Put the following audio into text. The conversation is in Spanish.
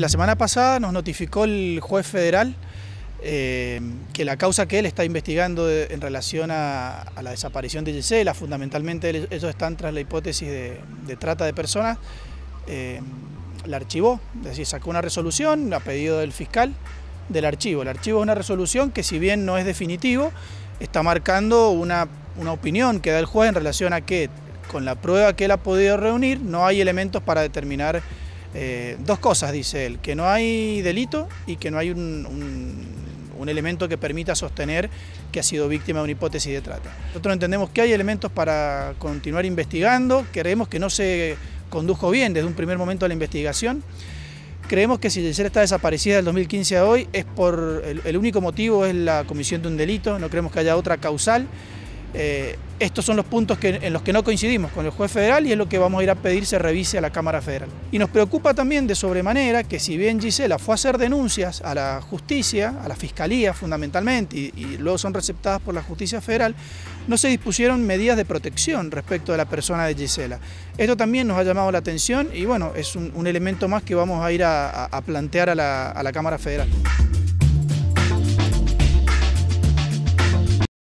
La semana pasada nos notificó el juez federal eh, que la causa que él está investigando en relación a, la desaparición de Gisela, fundamentalmente ellos están tras la hipótesis de, trata de personas, eh, la archivó, es decir, sacó una resolución a pedido del fiscal del archivo. El archivo es una resolución que si bien no es definitivo, está marcando una, una opinión que da el juez en relación a que con la prueba que él ha podido reunir no hay elementos para determinar eh, dos cosas, dice él, que no hay delito y que no hay un, elemento que permita sostener que ha sido víctima de una hipótesis de trata. Nosotros entendemos que hay elementos para continuar investigando, creemos que no se condujo bien desde un primer momento la investigación. Creemos que si Gisela está desaparecida del 2015 a hoy es por el único motivo es la comisión de un delito, no creemos que haya otra causal. Eh, estos son los puntos en los que no coincidimos con el juez federal y es lo que vamos a ir a pedir se revise a la Cámara Federal. Y nos preocupa también de sobremanera que si bien Gisela fue a hacer denuncias a la justicia, a la fiscalía fundamentalmente, y, luego son receptadas por la justicia federal, no se dispusieron medidas de protección respecto de la persona de Gisela. Esto también nos ha llamado la atención y bueno, es un, elemento más que vamos a ir a, plantear a la Cámara Federal.